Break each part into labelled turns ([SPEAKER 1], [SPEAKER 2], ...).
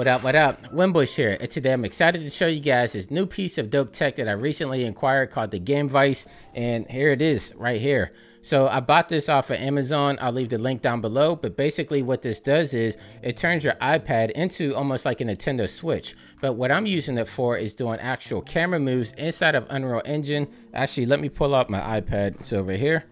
[SPEAKER 1] What up, what up? Winbush here, and today I'm excited to show you guys this new piece of dope tech that I recently acquired called the Gamevice, and here it is, right here. So I bought this off of Amazon. I'll leave the link down below. But basically what this does is it turns your iPad into almost like a Nintendo Switch. But what I'm using it for is doing actual camera moves inside of Unreal Engine. Actually, let me pull up my iPad. It's over here.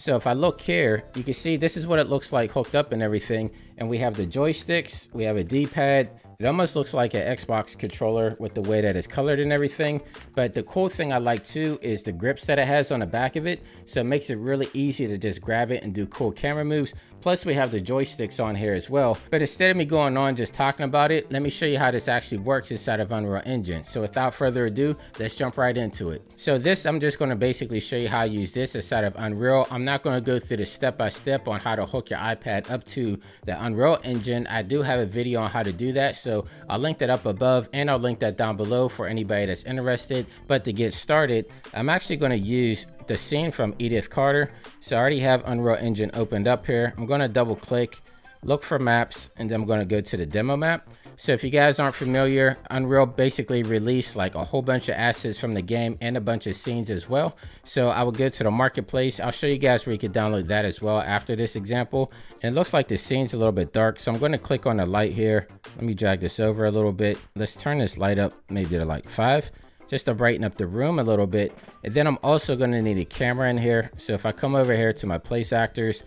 [SPEAKER 1] So if I look here, you can see this is what it looks like hooked up and everything. And we have the joysticks, we have a D-pad, it almost looks like an Xbox controller with the way that it's colored and everything. But the cool thing I like too is the grips that it has on the back of it. So it makes it really easy to just grab it and do cool camera moves. Plus we have the joysticks on here as well. But instead of me going on just talking about it, let me show you how this actually works inside of Unreal Engine. So without further ado, let's jump right into it. So this, I'm just gonna basically show you how I use this inside of Unreal. I'm not gonna go through the step-by-step -step on how to hook your iPad up to the Unreal Engine. I do have a video on how to do that. So I'll link that up above and I'll link that down below for anybody that's interested. But to get started, I'm actually gonna use the scene from Ethan Carter. So I already have Unreal Engine opened up here. I'm going to double click, look for maps, and then I'm going to go to the demo map. So if you guys aren't familiar, Unreal basically released like a whole bunch of assets from the game and a bunch of scenes as well. So I will go to the marketplace. I'll show you guys where you can download that as well after this example. And it looks like the scene's a little bit dark. So I'm going to click on the light here. Let me drag this over a little bit. Let's turn this light up maybe to like five just to brighten up the room a little bit. And then I'm also going to need a camera in here. So if I come over here to my place actors,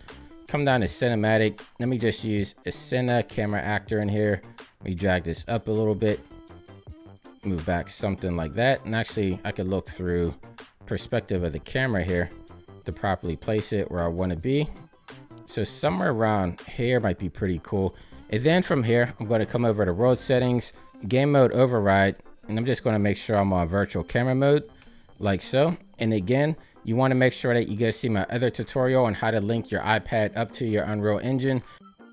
[SPEAKER 1] come down to cinematic, let me just use a Cine camera actor in here. Let me drag this up a little bit, move back something like that. And actually I could look through perspective of the camera here to properly place it where I want to be. So somewhere around here might be pretty cool. And then from here, I'm going to come over to world settings, game mode override, and I'm just going to make sure I'm on virtual camera mode like so. And again, you want to make sure that you guys see my other tutorial on how to link your iPad up to your Unreal Engine.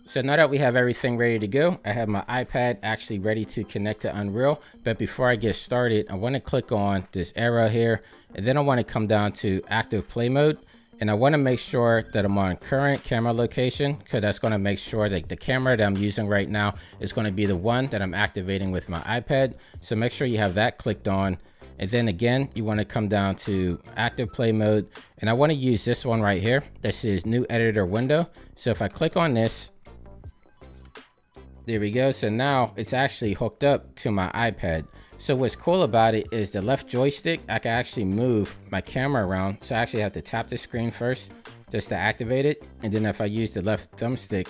[SPEAKER 1] So now that we have everything ready to go, I have my iPad actually ready to connect to Unreal. But before I get started, I want to click on this arrow here, and then I want to come down to active play mode. And I want to make sure that I'm on current camera location because that's going to make sure that the camera that I'm using right now is going to be the one that I'm activating with my iPad. So make sure you have that clicked on. And then again, you want to come down to active play mode. And I want to use this one right here. This is new editor window. So if I click on this, there we go. So now it's actually hooked up to my iPad. So what's cool about it is the left joystick, I can actually move my camera around. So I actually have to tap the screen first just to activate it. And then if I use the left thumbstick,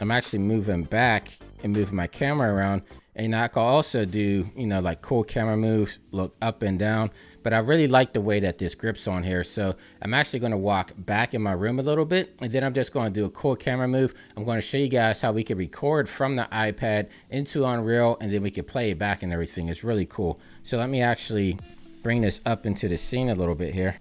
[SPEAKER 1] I'm actually moving back and move my camera around. And I can also do, you know, like cool camera moves, look up and down but I really like the way that this grips on here. So I'm actually going to walk back in my room a little bit and then I'm just going to do a cool camera move. I'm going to show you guys how we can record from the iPad into Unreal and then we can play it back and everything. It's really cool. So let me actually bring this up into the scene a little bit here.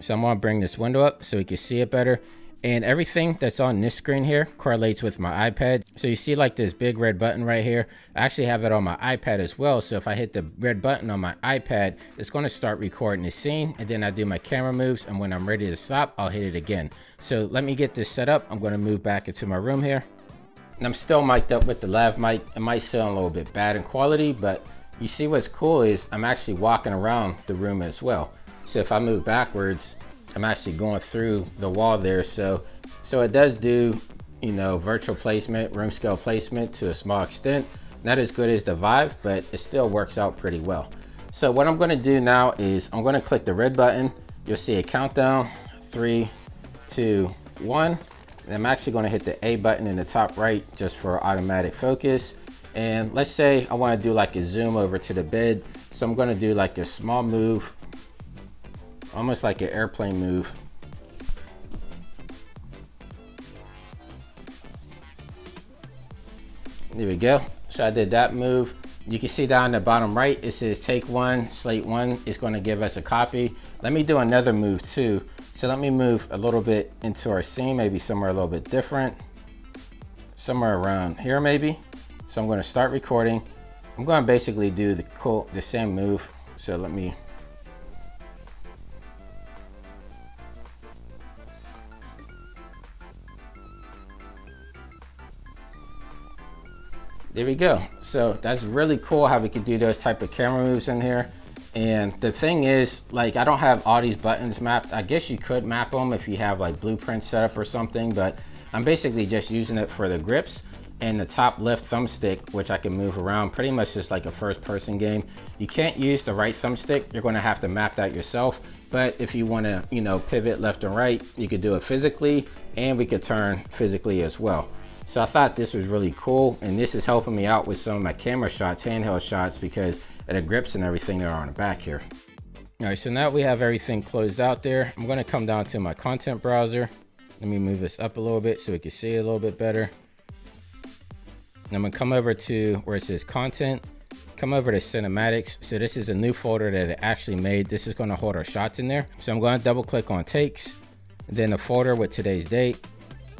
[SPEAKER 1] So I'm going to bring this window up so we can see it better and everything that's on this screen here correlates with my iPad. So you see like this big red button right here. I actually have it on my iPad as well. So if I hit the red button on my iPad, it's going to start recording the scene and then I do my camera moves and when I'm ready to stop, I'll hit it again. So let me get this set up. I'm going to move back into my room here. And I'm still mic'd up with the lav mic. It might sound a little bit bad in quality, but you see what's cool is I'm actually walking around the room as well. So if I move backwards, I'm actually going through the wall there. So, so it does do, you know, virtual placement, room scale placement to a small extent. Not as good as the Vive, but it still works out pretty well. So what I'm gonna do now is I'm gonna click the red button. You'll see a countdown, three, two, one. And I'm actually gonna hit the A button in the top right just for automatic focus. And let's say I wanna do like a zoom over to the bed. So I'm gonna do like a small move almost like an airplane move. There we go. So I did that move. You can see down the bottom right, it says take one, slate one. It's gonna give us a copy. Let me do another move too. So let me move a little bit into our scene, maybe somewhere a little bit different. Somewhere around here maybe. So I'm gonna start recording. I'm gonna basically do the cool, the same move. So let me there we go. So that's really cool how we can do those type of camera moves in here. And the thing is, like, I don't have all these buttons mapped. I guess you could map them if you have like blueprint set up or something, but I'm basically just using it for the grips and the top left thumbstick, which I can move around pretty much just like a first person game. You can't use the right thumbstick. You're gonna have to map that yourself. But if you wanna, you know, pivot left and right, you could do it physically and we could turn physically as well. So I thought this was really cool. And this is helping me out with some of my camera shots, handheld shots, because of the grips and everything that are on the back here. All right, so now we have everything closed out there. I'm gonna come down to my content browser. Let me move this up a little bit so we can see it a little bit better. And I'm gonna come over to where it says content, come over to cinematics. So this is a new folder that it actually made. This is gonna hold our shots in there. So I'm gonna double click on takes, then the folder with today's date.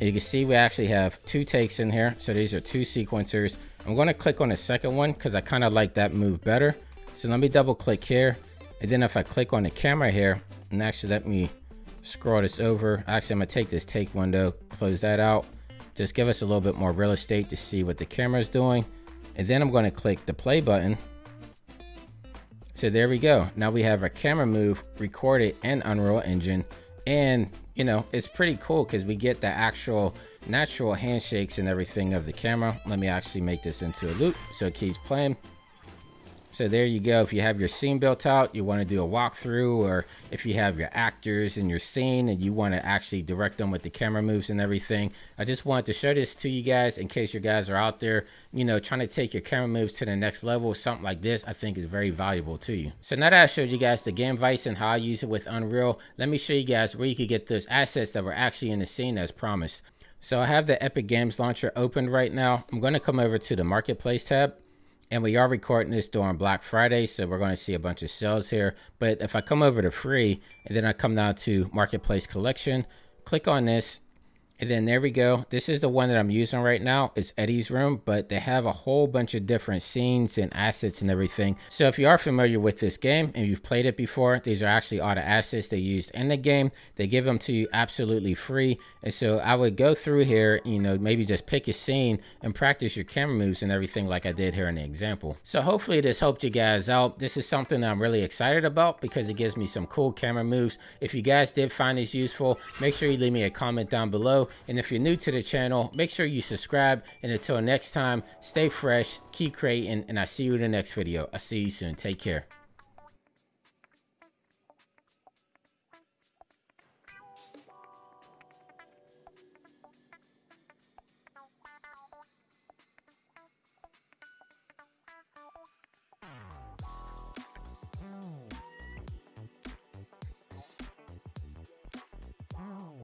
[SPEAKER 1] You can see we actually have two takes in here. So these are two sequencers. I'm gonna click on the second one because I kind of like that move better. So let me double click here. And then if I click on the camera here, and actually let me scroll this over. Actually, I'm gonna take this take window, close that out. Just give us a little bit more real estate to see what the camera is doing. And then I'm gonna click the play button. So there we go. Now we have our camera move recorded in Unreal Engine. And you know, it's pretty cool because we get the actual natural handshakes and everything of the camera. Let me actually make this into a loop so it keeps playing. So there you go. If you have your scene built out, you want to do a walkthrough, or if you have your actors in your scene and you want to actually direct them with the camera moves and everything. I just wanted to show this to you guys in case you guys are out there, you know, trying to take your camera moves to the next level. Something like this, I think is very valuable to you. So now that I showed you guys the Gamevice and how I use it with Unreal, let me show you guys where you can get those assets that were actually in the scene as promised. So I have the Epic Games Launcher open right now. I'm going to come over to the Marketplace tab and we are recording this during Black Friday, so we're going to see a bunch of sales here. But if I come over to free, and then I come down to Marketplace Collection, click on this, and then there we go. This is the one that I'm using right now. It's Eddie's room, but they have a whole bunch of different scenes and assets and everything. So if you are familiar with this game and you've played it before, these are actually all the assets they used in the game. They give them to you absolutely free. And so I would go through here, you know, maybe just pick a scene and practice your camera moves and everything like I did here in the example. So hopefully this helped you guys out. This is something I'm really excited about because it gives me some cool camera moves. If you guys did find this useful, make sure you leave me a comment down below and if you're new to the channel, make sure you subscribe. And until next time, stay fresh, keep creating, and I'll see you in the next video. I'll see you soon. Take care.